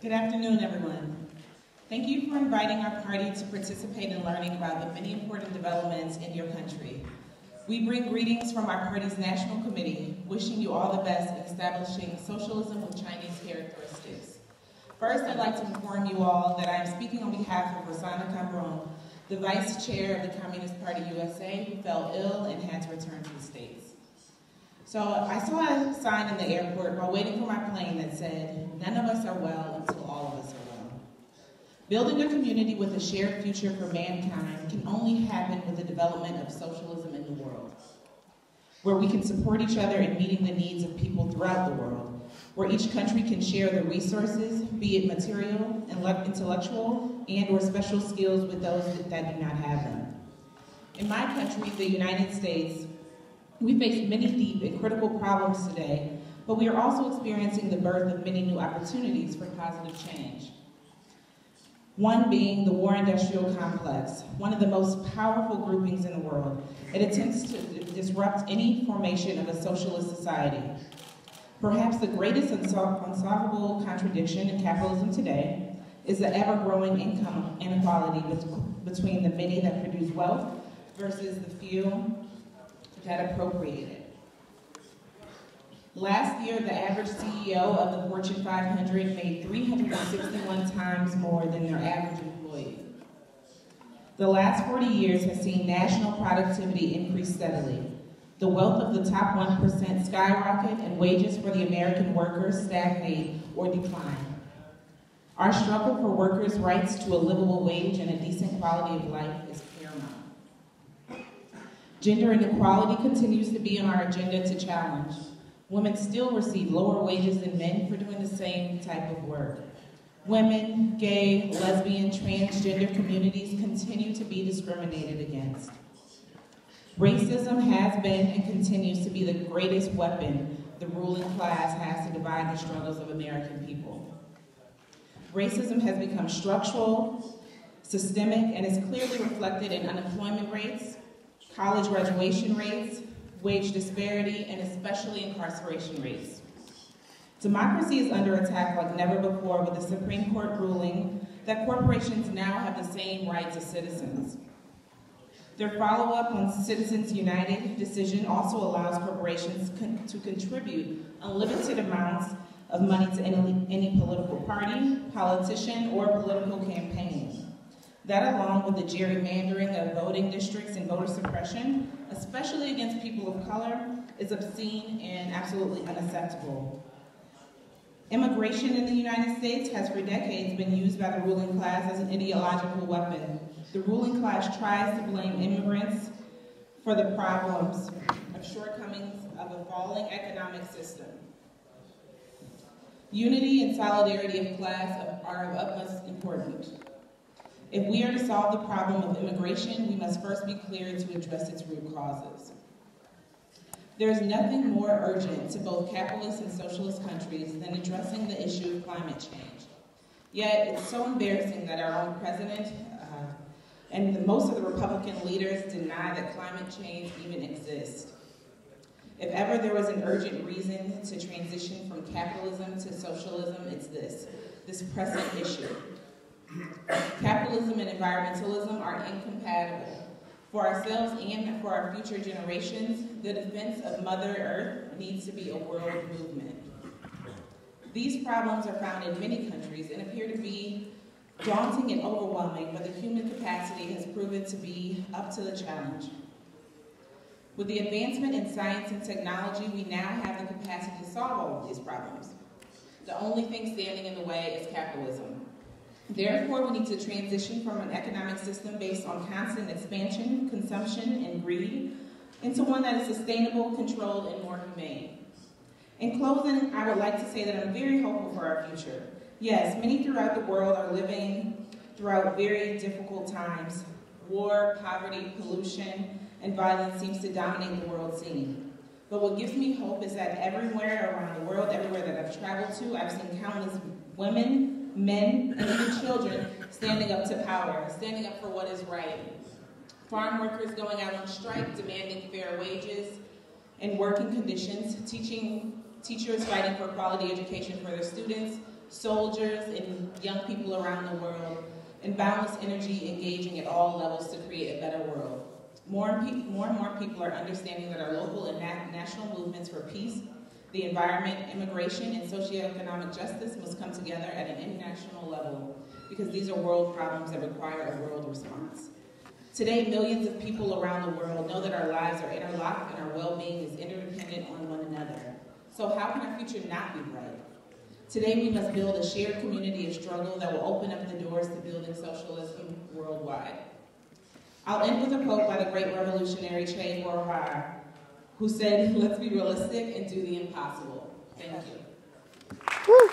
Good afternoon, everyone. Thank you for inviting our party to participate in learning about the many important developments in your country. We bring greetings from our party's national committee, wishing you all the best in establishing socialism with Chinese characteristics. First, I'd like to inform you all that I am speaking on behalf of Rossana Cambron, the vice chair of the Communist Party USA, who fell ill and had to return to the States. So I saw a sign in the airport while waiting for my plane that said, none of us are well until all of us are well. Building a community with a shared future for mankind can only happen with the development of socialism in the world, where we can support each other in meeting the needs of people throughout the world, where each country can share the resources, be it material, and intellectual, and or special skills with those that do not have them. In my country, the United States, we face many deep and critical problems today, but we are also experiencing the birth of many new opportunities for positive change. One being the war industrial complex, one of the most powerful groupings in the world. It attempts to disrupt any formation of a socialist society. Perhaps the greatest unsolvable contradiction in capitalism today is the ever-growing income inequality between the many that produce wealth versus the few that appropriated it. Last year, the average CEO of the Fortune 500 made 361 times more than their average employee. The last 40 years has seen national productivity increase steadily. The wealth of the top 1% skyrocket and wages for the American worker stagnate or decline. Our struggle for workers' rights to a livable wage and a decent quality of life is. Gender inequality continues to be on our agenda to challenge. Women still receive lower wages than men for doing the same type of work. Women, gay, lesbian, transgender communities continue to be discriminated against. Racism has been and continues to be the greatest weapon the ruling class has to divide the struggles of American people. Racism has become structural, systemic, and is clearly reflected in unemployment rates, college graduation rates, wage disparity, and especially incarceration rates. Democracy is under attack like never before with the Supreme Court ruling that corporations now have the same rights as citizens. Their follow-up on Citizens United decision also allows corporations con to contribute unlimited amounts of money to any, any political party, politician, or political campaign. That along with the gerrymandering of voting districts and voter suppression, especially against people of color, is obscene and absolutely unacceptable. Immigration in the United States has for decades been used by the ruling class as an ideological weapon. The ruling class tries to blame immigrants for the problems of shortcomings of a falling economic system. Unity and solidarity of class are of utmost importance. If we are to solve the problem of immigration, we must first be clear to address its root causes. There is nothing more urgent to both capitalist and socialist countries than addressing the issue of climate change. Yet, it's so embarrassing that our own president uh, and the, most of the Republican leaders deny that climate change even exists. If ever there was an urgent reason to transition from capitalism to socialism, it's this, this pressing issue. Capitalism and environmentalism are incompatible. For ourselves and for our future generations, the defense of Mother Earth needs to be a world movement. These problems are found in many countries and appear to be daunting and overwhelming, but the human capacity has proven to be up to the challenge. With the advancement in science and technology, we now have the capacity to solve all of these problems. The only thing standing in the way is capitalism. Therefore, we need to transition from an economic system based on constant expansion, consumption, and greed into one that is sustainable, controlled, and more humane. In closing, I would like to say that I'm very hopeful for our future. Yes, many throughout the world are living throughout very difficult times. War, poverty, pollution, and violence seems to dominate the world scene. But what gives me hope is that everywhere around the world, everywhere that I've traveled to, I've seen countless women, men, and even children standing up to power, standing up for what is right. Farm workers going out on strike, demanding fair wages and working conditions, teaching teachers fighting for quality education for their students, soldiers and young people around the world, and boundless energy engaging at all levels to create a better world. More and, more, and more people are understanding that our local and na national movements for peace, the environment, immigration, and socioeconomic justice must come together at an international level because these are world problems that require a world response. Today, millions of people around the world know that our lives are interlocked and our well-being is interdependent on one another. So how can our future not be bright? Today, we must build a shared community of struggle that will open up the doors to building socialism worldwide. I'll end with a quote by the great revolutionary Che Guevara, who said, let's be realistic and do the impossible. Thank you. Woo.